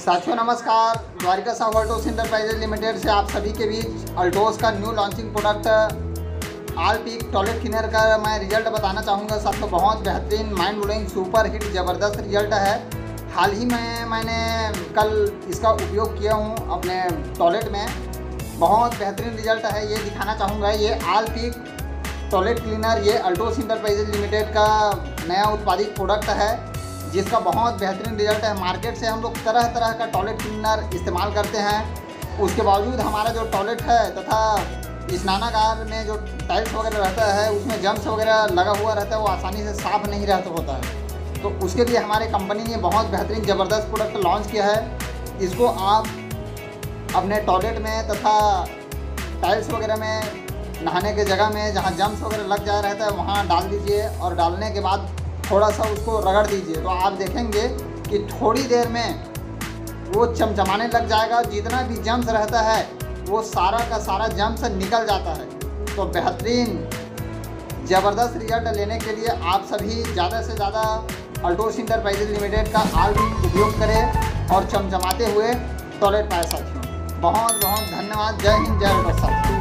साथियों, नमस्कार। Dwarika Sahu Altos enterprises limited से आप सभी के बीच अल्टोस का new launching product all peak toilet cleaner का मैं रिज़ल्ट बताना चाहूँगा। साथियों बहुत बेहतरीन माइंड ब्लोइंग सुपर हिट ज़बरदस्त रिज़ल्ट है। हाल ही में मैंने कल इसका उपयोग किया हूँ अपने टॉयलेट में। बहुत बेहतरीन रिज़ल्ट है। ये दिखाना चाहूँगा, ये आल पीक टॉयलेट क्लीनर ये अल्टोस इंटरप्राइजेज लिमिटेड का नया उत्पादित प्रोडक्ट है। जिसका बहुत बेहतरीन रिज़ल्ट है। मार्केट से हम लोग तरह तरह का टॉयलेट क्लीनर इस्तेमाल करते हैं। उसके बावजूद हमारा जो टॉयलेट है तथा स्नानागार में जो टाइल्स वगैरह रहता है, उसमें जम्स वगैरह लगा हुआ रहता है, वो आसानी से साफ़ नहीं रहता होता है। तो उसके लिए हमारे कंपनी ने बहुत बेहतरीन ज़बरदस्त प्रोडक्ट लॉन्च किया है। इसको आप अपने टॉयलेट में तथा टाइल्स वगैरह में, नहाने के जगह में, जहाँ जम्स वगैरह लग जा रहता है, वहाँ डाल दीजिए और डालने के बाद थोड़ा सा उसको रगड़ दीजिए। तो आप देखेंगे कि थोड़ी देर में वो चमचमाने लग जाएगा जितना भी जम्स रहता है, वो सारा का सारा जम्स निकल जाता है। तो बेहतरीन, ज़बरदस्त रिज़ल्ट लेने के लिए आप सभी ज़्यादा से ज़्यादा अल्टोस इंटरप्राइजेज लिमिटेड का आल उपयोग करें और चमचमाते हुए टॉयलेट पाए साथियों। बहुत बहुत धन्यवाद। जय हिंद, जय भारत। साथियों